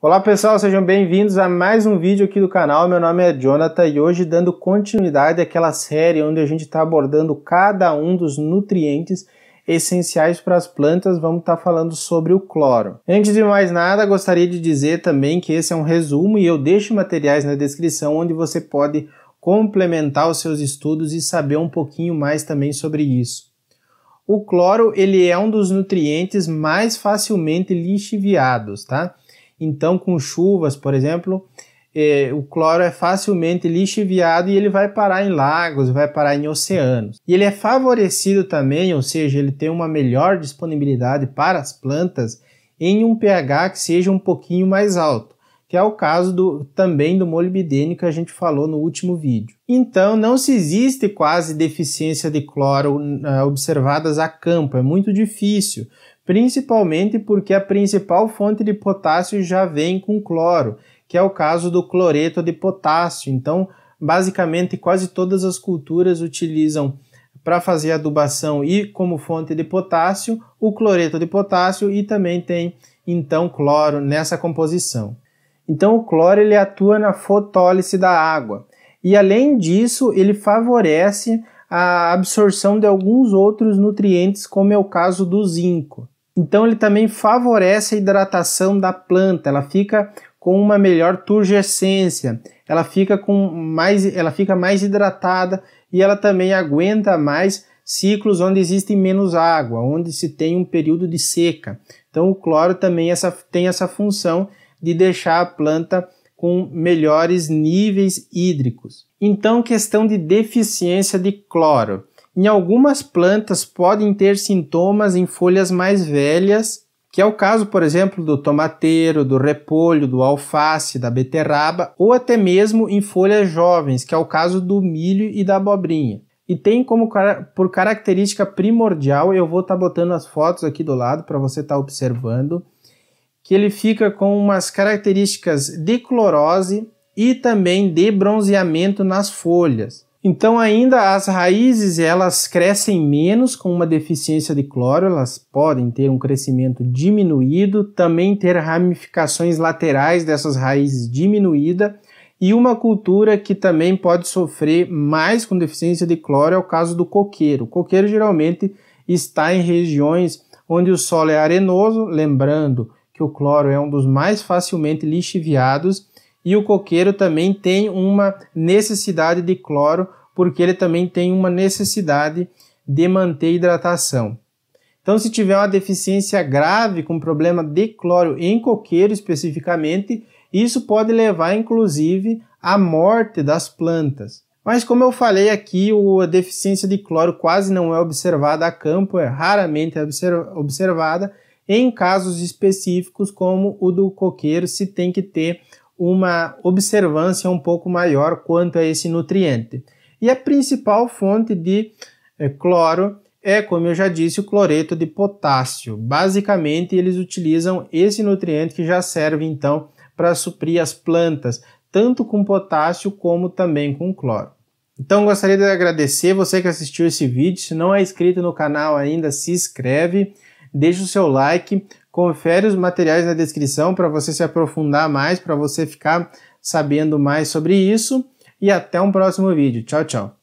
Olá pessoal, sejam bem-vindos a mais um vídeo aqui do canal. Meu nome é Jonathan e hoje dando continuidade àquela série onde a gente está abordando cada um dos nutrientes essenciais para as plantas, vamos estar tá falando sobre o cloro. Antes de mais nada, gostaria de dizer também que esse é um resumo e eu deixo materiais na descrição onde você pode complementar os seus estudos e saber um pouquinho mais também sobre isso. O cloro ele é um dos nutrientes mais facilmente lixiviados, tá? Então, com chuvas, por exemplo, é, o cloro é facilmente lixiviado e ele vai parar em lagos, vai parar em oceanos. E ele é favorecido também, ou seja, ele tem uma melhor disponibilidade para as plantas em um pH que seja um pouquinho mais alto, que é o caso do, também do molibdênio que a gente falou no último vídeo. Então, não se existe quase deficiência de cloro uh, observadas a campo, é muito difícil, principalmente porque a principal fonte de potássio já vem com cloro, que é o caso do cloreto de potássio. Então, basicamente, quase todas as culturas utilizam para fazer adubação e como fonte de potássio o cloreto de potássio e também tem então cloro nessa composição. Então o cloro ele atua na fotólise da água e além disso ele favorece a absorção de alguns outros nutrientes como é o caso do zinco. Então ele também favorece a hidratação da planta, ela fica com uma melhor turgescência, ela fica com mais, ela fica mais hidratada e ela também aguenta mais ciclos onde existe menos água, onde se tem um período de seca. Então o cloro também essa, tem essa função de deixar a planta com melhores níveis hídricos. Então, questão de deficiência de cloro. Em algumas plantas podem ter sintomas em folhas mais velhas, que é o caso, por exemplo, do tomateiro, do repolho, do alface, da beterraba, ou até mesmo em folhas jovens, que é o caso do milho e da abobrinha. E tem como por característica primordial, eu vou estar tá botando as fotos aqui do lado para você estar tá observando, que ele fica com umas características de clorose e também de bronzeamento nas folhas. Então ainda as raízes elas crescem menos com uma deficiência de cloro, elas podem ter um crescimento diminuído, também ter ramificações laterais dessas raízes diminuída e uma cultura que também pode sofrer mais com deficiência de cloro é o caso do coqueiro. O coqueiro geralmente está em regiões onde o solo é arenoso, lembrando que o cloro é um dos mais facilmente lixiviados e o coqueiro também tem uma necessidade de cloro, porque ele também tem uma necessidade de manter hidratação. Então, se tiver uma deficiência grave com problema de cloro em coqueiro especificamente, isso pode levar inclusive à morte das plantas. Mas como eu falei aqui, a deficiência de cloro quase não é observada a campo, é raramente observada. Em casos específicos, como o do coqueiro, se tem que ter uma observância um pouco maior quanto a esse nutriente. E a principal fonte de é, cloro é, como eu já disse, o cloreto de potássio. Basicamente, eles utilizam esse nutriente que já serve então para suprir as plantas, tanto com potássio como também com cloro. Então, gostaria de agradecer você que assistiu esse vídeo. Se não é inscrito no canal ainda, se inscreve, deixa o seu like, Confere os materiais na descrição para você se aprofundar mais, para você ficar sabendo mais sobre isso. E até um próximo vídeo. Tchau, tchau.